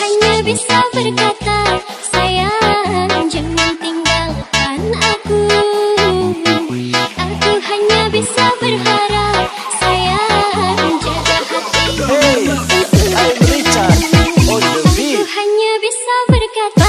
hanya bisa berkata sayang jangan tinggalkan aku. Aku hanya bisa berharap sayang jaga hatiku hey, aku hanya bisa berkata